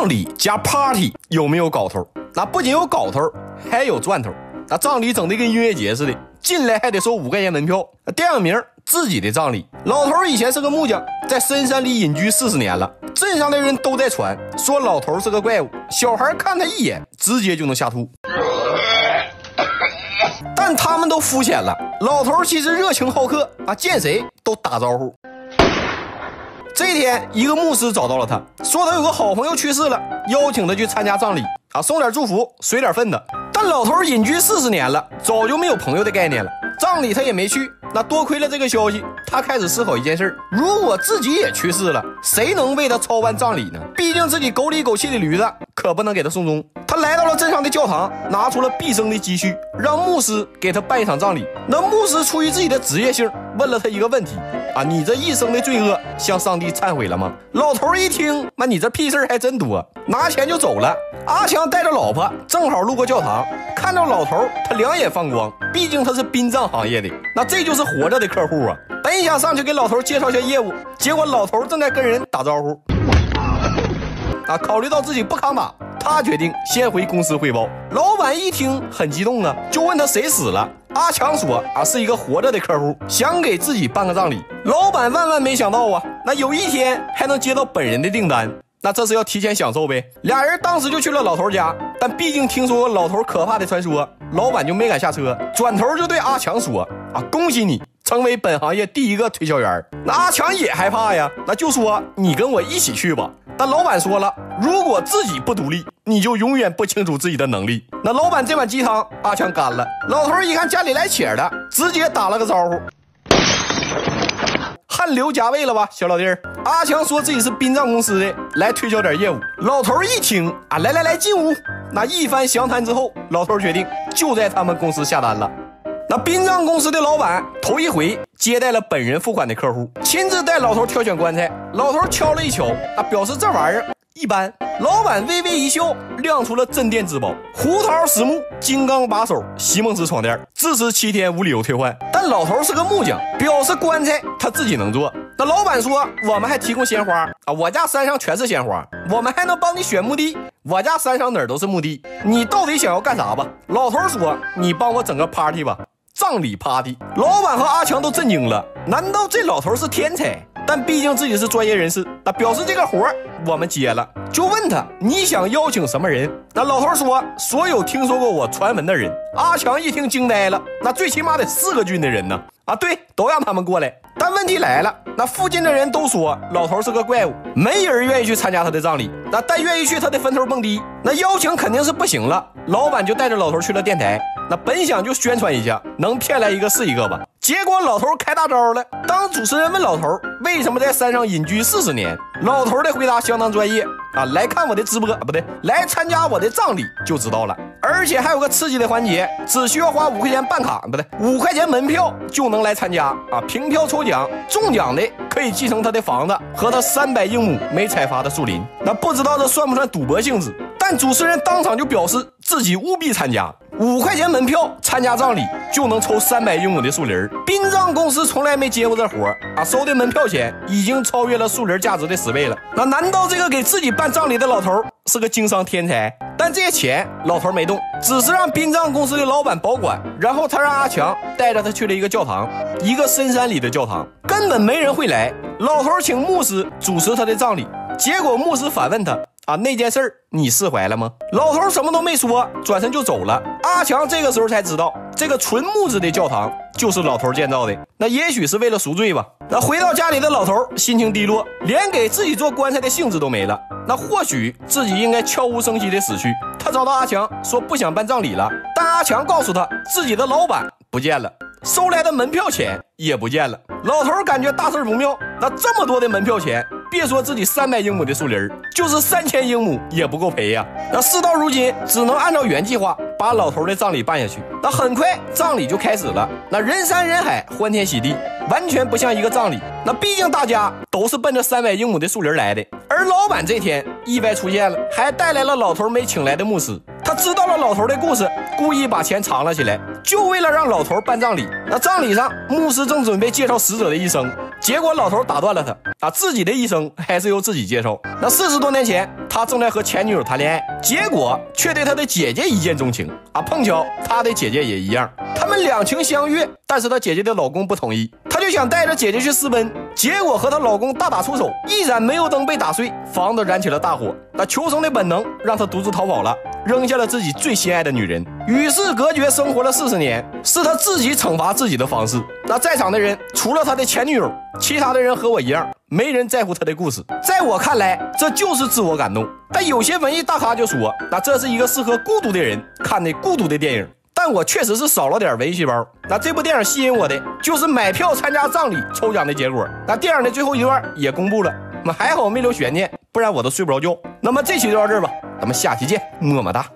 葬礼加 party 有没有搞头？那不仅有搞头，还有赚头。那葬礼整的跟音乐节似的，进来还得收五块钱门票。电影名自己的葬礼。老头以前是个木匠，在深山里隐居四十年了。镇上的人都在传说老头是个怪物，小孩看他一眼，直接就能吓吐。但他们都肤浅了，老头其实热情好客啊，见谁都打招呼。这天，一个牧师找到了他，说他有个好朋友去世了，邀请他去参加葬礼啊，送点祝福，随点份子。但老头隐居四十年了，早就没有朋友的概念了，葬礼他也没去。那多亏了这个消息，他开始思考一件事：如果自己也去世了，谁能为他操办葬礼呢？毕竟自己狗里狗气的驴子，可不能给他送终。他来到了镇上的教堂，拿出了毕生的积蓄，让牧师给他办一场葬礼。那牧师出于自己的职业性，问了他一个问题。啊，你这一生的罪恶向上帝忏悔了吗？老头一听，那你这屁事还真多，拿钱就走了。阿强带着老婆正好路过教堂，看到老头，他两眼放光，毕竟他是殡葬行业的，那这就是活着的客户啊。本想上去给老头介绍下业务，结果老头正在跟人打招呼。啊，考虑到自己不抗打，他决定先回公司汇报。老板一听很激动啊，就问他谁死了。阿强说：“啊，是一个活着的客户，想给自己办个葬礼。”老板万万没想到啊，那有一天还能接到本人的订单，那这是要提前享受呗。俩人当时就去了老头家，但毕竟听说老头可怕的传说，老板就没敢下车，转头就对阿强说：“啊，恭喜你成为本行业第一个推销员。”那阿强也害怕呀，那就说：“你跟我一起去吧。”但老板说了，如果自己不独立，你就永远不清楚自己的能力。那老板这碗鸡汤，阿强干了。老头一看家里来且的，直接打了个招呼：“汗流浃背了吧，小老弟儿。”阿强说自己是殡葬公司的，来推销点业务。老头一听啊，来来来，进屋。那一番详谈之后，老头决定就在他们公司下单了。那殡葬公司的老板头一回接待了本人付款的客户，亲自带老头挑选棺材。老头敲了一敲，啊，表示这玩意儿一般。老板微微一笑，亮出了镇店之宝——胡桃实木金刚把手席梦思床垫，支持七天无理由退换。但老头是个木匠，表示棺材他自己能做。那老板说：“我们还提供鲜花啊，我家山上全是鲜花，我们还能帮你选墓地。我家山上哪儿都是墓地，你到底想要干啥吧？”老头说：“你帮我整个 party 吧。”葬礼 party，老板和阿强都震惊了。难道这老头是天才？但毕竟自己是专业人士，那表示这个活我们接了。就问他你想邀请什么人？那老头说所有听说过我传闻的人。阿强一听惊呆了，那最起码得四个郡的人呢？啊，对，都让他们过来。但问题来了，那附近的人都说老头是个怪物，没人愿意去参加他的葬礼。那但愿意去他的坟头蹦迪，那邀请肯定是不行了。老板就带着老头去了电台。那本想就宣传一下，能骗来一个是一个吧。结果老头开大招了。当主持人问老头为什么在山上隐居四十年，老头的回答相当专业啊！来看我的直播，不对，来参加我的葬礼就知道了。而且还有个刺激的环节，只需要花五块钱办卡，不对，五块钱门票就能来参加啊！凭票抽奖，中奖的可以继承他的房子和他三百英亩没采伐的树林。那不知道这算不算赌博性质？但主持人当场就表示自己务必参加。五块钱门票参加葬礼就能抽三百英亩的树林殡葬公司从来没接过这活啊，收的门票钱已经超越了树林价值的十倍了。那难道这个给自己办葬礼的老头是个经商天才？但这些钱老头没动，只是让殡葬公司的老板保管。然后他让阿强带着他去了一个教堂，一个深山里的教堂，根本没人会来。老头请牧师主持他的葬礼，结果牧师反问他。啊，那件事儿你释怀了吗？老头什么都没说，转身就走了。阿强这个时候才知道，这个纯木质的教堂就是老头建造的。那也许是为了赎罪吧。那回到家里的老头心情低落，连给自己做棺材的兴致都没了。那或许自己应该悄无声息的死去。他找到阿强说不想办葬礼了，但阿强告诉他自己的老板不见了，收来的门票钱也不见了。老头感觉大事不妙，那这么多的门票钱。别说自己三百英亩的树林就是三千英亩也不够赔呀。那事到如今，只能按照原计划把老头的葬礼办下去。那很快葬礼就开始了，那人山人海，欢天喜地，完全不像一个葬礼。那毕竟大家都是奔着三百英亩的树林来的。而老板这天意外出现了，还带来了老头没请来的牧师。他知道了老头的故事，故意把钱藏了起来，就为了让老头办葬礼。那葬礼上，牧师正准备介绍死者的一生。结果老头打断了他啊，自己的一生还是由自己接受。那四十多年前，他正在和前女友谈恋爱，结果却对他的姐姐一见钟情啊，碰巧他的姐姐也一样，两情相悦，但是他姐姐的老公不同意，他就想带着姐姐去私奔，结果和她老公大打出手，一盏煤油灯被打碎，房子燃起了大火。那求生的本能让他独自逃跑了，扔下了自己最心爱的女人，与世隔绝生活了四十年，是他自己惩罚自己的方式。那在场的人除了他的前女友，其他的人和我一样，没人在乎他的故事。在我看来，这就是自我感动。但有些文艺大咖就说，那这是一个适合孤独的人看的孤独的电影。但我确实是少了点文艺细胞。那这部电影吸引我的就是买票参加葬礼抽奖的结果。那电影的最后一段也公布了，那还好没留悬念，不然我都睡不着觉。那么这期就到这儿吧，咱们下期见，么么哒。